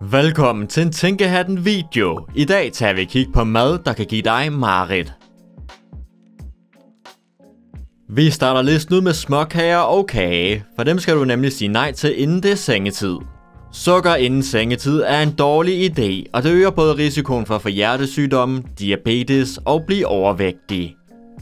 Velkommen til en Tænkehatten video. I dag tager vi kig på mad, der kan give dig mareridt. Vi starter listen ud med småkager og kage, for dem skal du nemlig sige nej til inden det er sengetid. Sukker inden sengetid er en dårlig idé, og det øger både risikoen for at få hjertesygdomme, diabetes og blive overvægtig.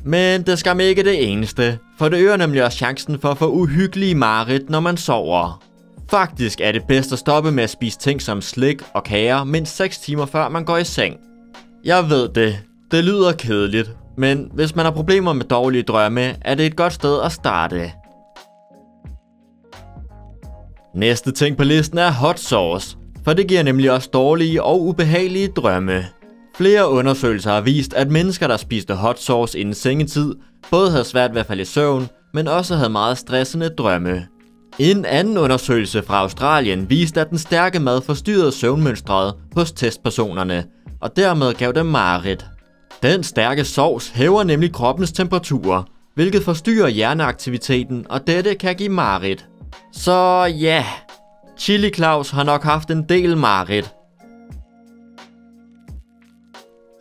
Men det skal ikke det eneste, for det øger nemlig også chancen for at få uhyggelige mareridt, når man sover. Faktisk er det bedst at stoppe med at spise ting som slik og kager mindst 6 timer før man går i seng. Jeg ved det, det lyder kedeligt, men hvis man har problemer med dårlige drømme, er det et godt sted at starte. Næste ting på listen er hot sauce, for det giver nemlig også dårlige og ubehagelige drømme. Flere undersøgelser har vist, at mennesker, der spiste hot sauce inden sengetid, både havde svært ved at falde i søvn, men også havde meget stressende drømme. En anden undersøgelse fra Australien viste, at den stærke mad forstyrrede søvnmønstret hos testpersonerne, og dermed gav dem mareridt. Den stærke sovs hæver nemlig kroppens temperatur, hvilket forstyrrer hjerneaktiviteten, og dette kan give mareridt. Så ja, Chili Claus har nok haft en del mareridt.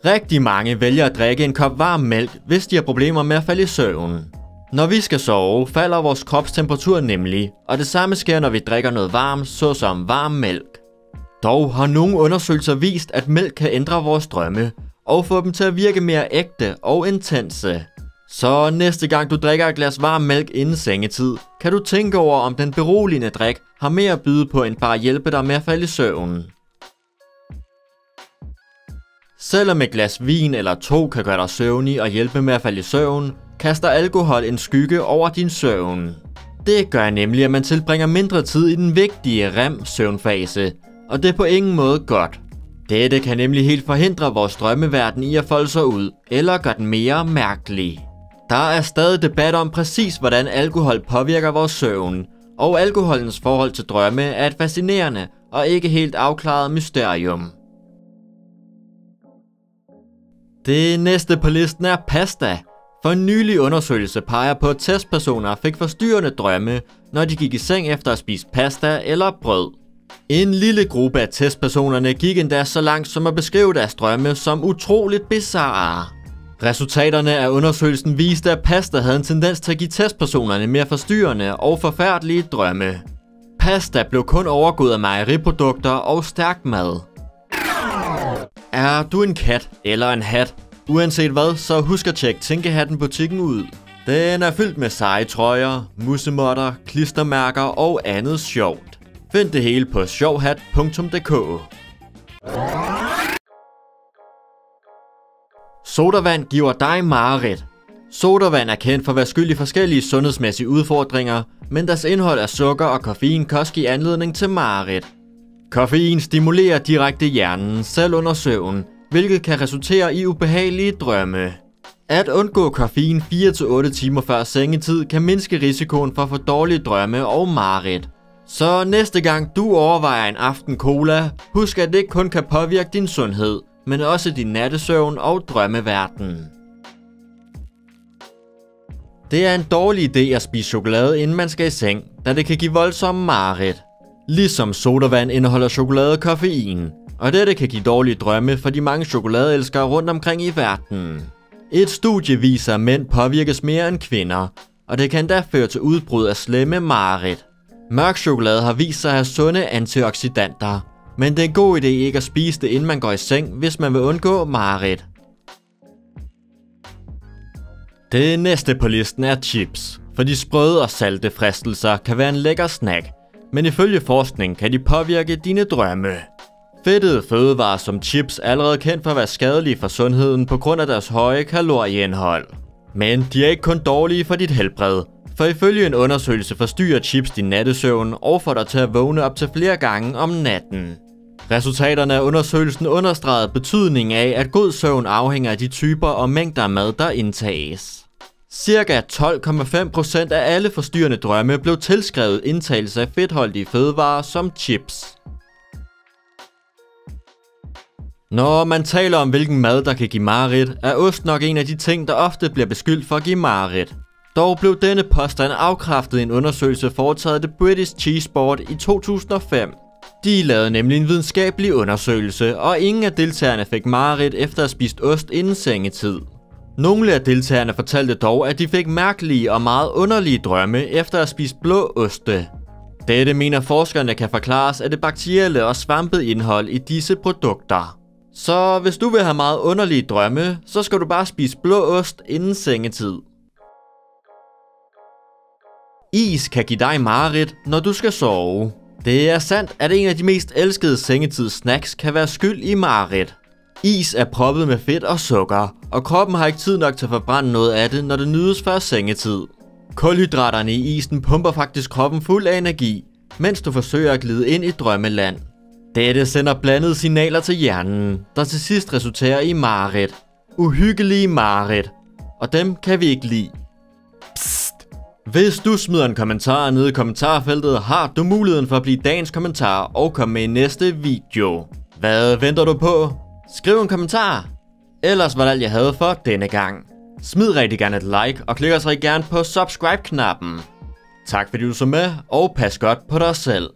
Rigtig mange vælger at drikke en kop varm mælk, hvis de har problemer med at falde i søvn. Når vi skal sove, falder vores kropstemperatur nemlig, og det samme sker, når vi drikker noget varmt, såsom varm mælk. Dog har nogle undersøgelser vist, at mælk kan ændre vores drømme, og få dem til at virke mere ægte og intense. Så næste gang du drikker et glas varm mælk inden sengetid, kan du tænke over, om den beroligende drik har mere at byde på end bare at hjælpe dig med at falde i søvn. Selvom et glas vin eller to kan gøre dig søvnig og hjælpe med at falde i søvn, kaster alkohol en skygge over din søvn. Det gør nemlig, at man tilbringer mindre tid i den vigtige REM-søvnfase, og det er på ingen måde godt. Dette kan nemlig helt forhindre vores drømmeverden i at folde sig ud, eller gøre den mere mærkelig. Der er stadig debat om præcis, hvordan alkohol påvirker vores søvn, og alkoholens forhold til drømme er et fascinerende og ikke helt afklaret mysterium. Det næste på listen er pasta, for en nylig undersøgelse peger på, at testpersoner fik forstyrrende drømme, når de gik i seng efter at spise pasta eller brød. En lille gruppe af testpersonerne gik endda så langt som at beskrive deres drømme som utroligt bizarre. Resultaterne af undersøgelsen viste, at pasta havde en tendens til at give testpersonerne mere forstyrrende og forfærdelige drømme. Pasta blev kun overgået af mejeriprodukter og stærk mad. Er du en kat eller en hat, Uanset hvad, så husk at tjekke Tænkehatten butikken ud. Den er fyldt med seje trøjer, musemotter, klistermærker og andet sjovt. Find det hele på sjovhat.dk Sodavand giver dig mareridt. Sodavand er kendt for at være skyld i forskellige sundhedsmæssige udfordringer, men deres indhold af sukker og koffein kan også give anledning til mareridt. Koffein stimulerer direkte hjernen, selv under søvn, hvilket kan resultere i ubehagelige drømme. At undgå koffein 4-8 timer før sengetid kan mindske risikoen for at få dårlige drømme og mareridt. Så næste gang du overvejer en aften cola, husk at det ikke kun kan påvirke din sundhed, men også din nattesøvn og drømmeverden. Det er en dårlig idé at spise chokolade inden man skal i seng, da det kan give voldsomme mareridt. Ligesom sodavand indeholder chokolade koffein, og dette kan give dårlige drømme for de mange chokoladeelskere rundt omkring i verden. Et studie viser, at mænd påvirkes mere end kvinder, og det kan da føre til udbrud af slemme mareridt. Mørk chokolade har vist sig at have sunde antioxidanter, men det er en god idé ikke at spise det inden man går i seng, hvis man vil undgå mareridt. Det næste på listen er chips, for de sprøde og salte fristelser kan være en lækker snack, men ifølge forskning kan de påvirke dine drømme. Fedtede fødevarer som chips er allerede kendt for at være skadelige for sundheden på grund af deres høje kalorieindhold. Men de er ikke kun dårlige for dit helbred, for ifølge en undersøgelse forstyrrer chips din nattesøvn og får dig til at vågne op til flere gange om natten. Resultaterne af undersøgelsen understregede betydningen af, at god søvn afhænger af de typer og mængder af mad, der indtages. Cirka 12,5% af alle forstyrrende drømme blev tilskrevet indtagelse af fedtholdige fødevarer som chips. Når man taler om hvilken mad, der kan give mareridt, er ost nok en af de ting, der ofte bliver beskyldt for at give mareridt. Dog blev denne påstand afkræftet i en undersøgelse foretaget af The British Cheese Board i 2005. De lavede nemlig en videnskabelig undersøgelse, og ingen af deltagerne fik mareridt efter at have spist ost inden sengetid. Nogle af deltagerne fortalte dog, at de fik mærkelige og meget underlige drømme efter at have spist blå oste. Dette mener forskerne kan forklares af det bakterielle og svampede indhold i disse produkter. Så hvis du vil have meget underlige drømme, så skal du bare spise blå ost inden sengetid. Is kan give dig mareridt, når du skal sove. Det er sandt, at en af de mest elskede sengetidssnacks kan være skyld i mareridt. Is er proppet med fedt og sukker, og kroppen har ikke tid nok til at forbrænde noget af det, når det nydes før sengetid. Kulhydraterne i isen pumper faktisk kroppen fuld af energi, mens du forsøger at glide ind i drømmeland. Dette sender blandede signaler til hjernen, der til sidst resulterer i mareridt. Uhyggelige mareridt. Og dem kan vi ikke lide. Psst. Hvis du smider en kommentar nede i kommentarfeltet, har du muligheden for at blive dagens kommentar og komme med i næste video. Hvad venter du på? Skriv en kommentar. Ellers var det alt jeg havde for denne gang. Smid rigtig gerne et like og klik også rigtig gerne på subscribe-knappen. Tak fordi du så med, og pas godt på dig selv.